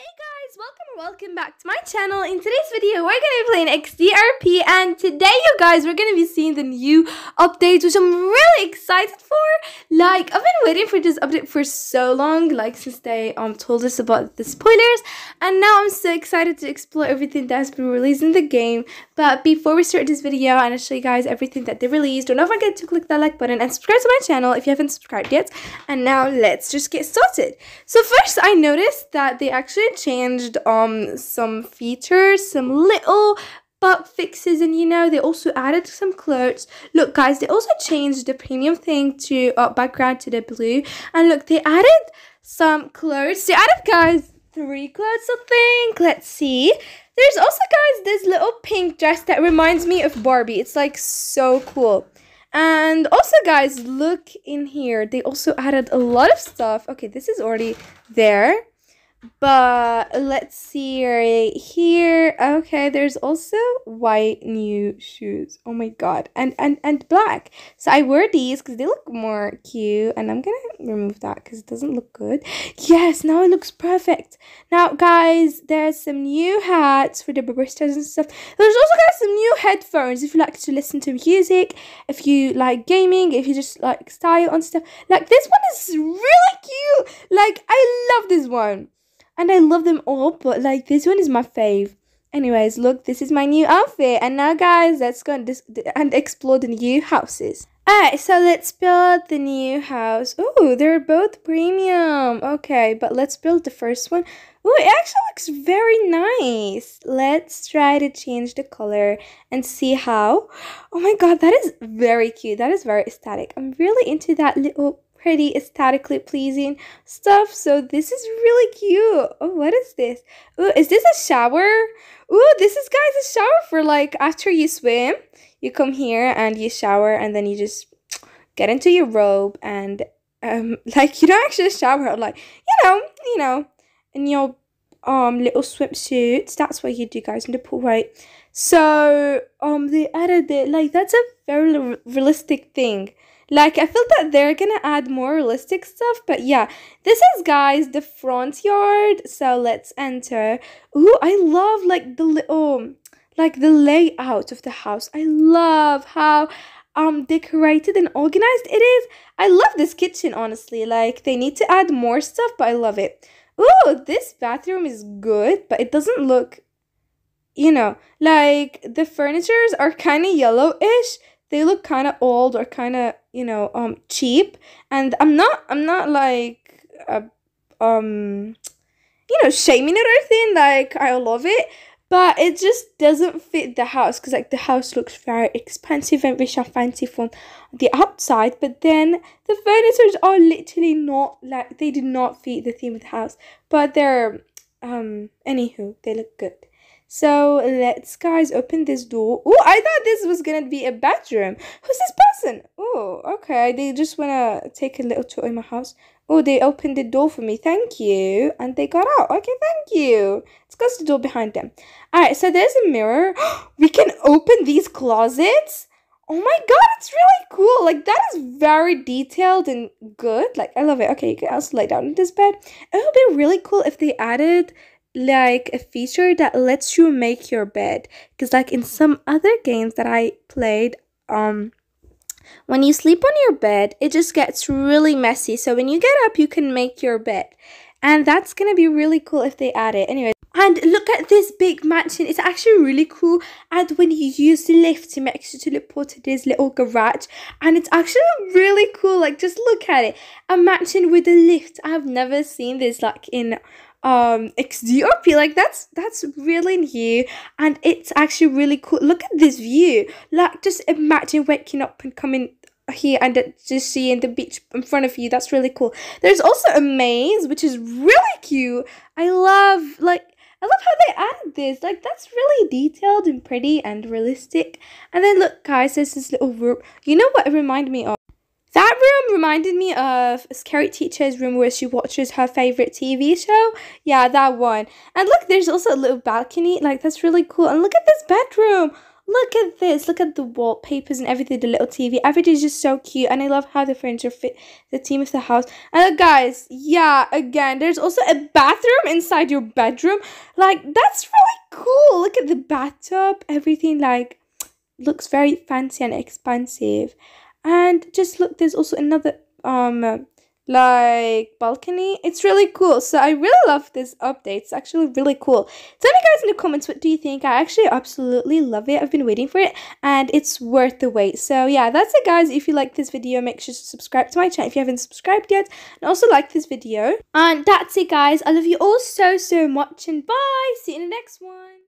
Hey guys, welcome or welcome back to my channel. In today's video, we're going to be playing XDRP and today, you guys, we're going to be seeing the new updates, which I'm really excited for. Like, I've been waiting for this update for so long, like, since they um told us about the spoilers, and now I'm so excited to explore everything that's been released in the game. But before we start this video, and I'm show you guys everything that they released. Don't forget to click that like button and subscribe to my channel if you haven't subscribed yet. And now, let's just get started. So first, I noticed that they actually changed um some features, some little bug fixes and you know they also added some clothes. Look guys they also changed the premium thing to uh, background to the blue. And look they added some clothes. They added guys three clothes i think. Let's see. There's also guys this little pink dress that reminds me of barbie. It's like so cool. And also guys look in here. They also added a lot of stuff. Okay this is already there but let's see right here. Okay there's also white new shoes. Oh my god. And and and black. So i wear these because they look more cute and i'm gonna remove that because it doesn't look good. Yes now it looks perfect. Now guys there's some new hats for the baristas and stuff. There's also guys some new headphones if you like to listen to music if you like gaming if you just like style and stuff. Like this one is really cute. Like i love this one and I love them all, but like this one is my fave. Anyways, look, this is my new outfit. And now, guys, let's go and, and explore the new houses. Alright, so let's build the new house. Oh, they're both premium. Okay, but let's build the first one. Oh, it actually looks very nice. Let's try to change the color and see how. Oh my god, that is very cute. That is very aesthetic. I'm really into that little pretty aesthetically pleasing stuff. So this is really cute. Oh, what is this? Oh, is this a shower? Oh, this is guys a shower for like after you swim. You come here and you shower and then you just get into your robe and um like you don't actually shower like you know you know in your um little swimsuits. That's what you do, guys, in the pool, right? So um they added it like that's a very realistic thing like, I feel that they're gonna add more realistic stuff, but yeah, this is, guys, the front yard. So let's enter. Ooh, I love, like, the little, like, the layout of the house. I love how um decorated and organized it is. I love this kitchen, honestly. Like, they need to add more stuff, but I love it. Ooh, this bathroom is good, but it doesn't look you know, like the furnitures are kind of yellowish, they look kind of old or kind of you know um cheap. And i'm not i'm not like uh, um you know shaming it or anything like i love it. But it just doesn't fit the house because like the house looks very expensive and rich and fancy from the outside. But then the furnitures are literally not like they do not fit the theme of the house. But they're um anywho they look good so let's guys open this door. Oh, I thought this was gonna be a bedroom. Who's this person? Oh, okay. They just wanna take a little tour in my house. Oh, they opened the door for me. Thank you. And they got out. Okay, thank you. Let's close the door behind them. Alright, so there's a mirror. we can open these closets. Oh my god, it's really cool. Like that is very detailed and good. Like I love it. Okay, you can also lay down in this bed. It would be really cool if they added like a feature that lets you make your bed. Because like in some other games that i played um when you sleep on your bed it just gets really messy. So when you get up you can make your bed. And that's gonna be really cool if they add it. Anyway and look at this big mansion. It's actually really cool. And when you use the lift it makes you teleport to this little garage. And it's actually really cool. Like just look at it. A mansion with a lift. I've never seen this like in um XDRP. Like that's that's really new and it's actually really cool. Look at this view. Like just imagine waking up and coming here and just seeing the beach in front of you. That's really cool. There's also a maze which is really cute. I love like I love how they added this. Like that's really detailed and pretty and realistic. And then look guys, there's this little room. You know what it reminded me of? That room reminded me of Scary Teacher's room where she watches her favorite TV show. Yeah, that one. And look, there's also a little balcony. Like, that's really cool. And look at this bedroom. Look at this. Look at the wallpapers and everything, the little TV. Everything is just so cute. And I love how the furniture fit the theme of the house. And guys, yeah, again, there's also a bathroom inside your bedroom. Like, that's really cool. Look at the bathtub. Everything, like, looks very fancy and expensive. And just look, there's also another um like balcony. It's really cool. So I really love this update. It's actually really cool. Tell me guys in the comments what do you think. I actually absolutely love it. I've been waiting for it and it's worth the wait. So yeah, that's it guys. If you like this video, make sure to subscribe to my channel if you haven't subscribed yet. And also like this video. And that's it guys. I love you all so so much and bye. See you in the next one.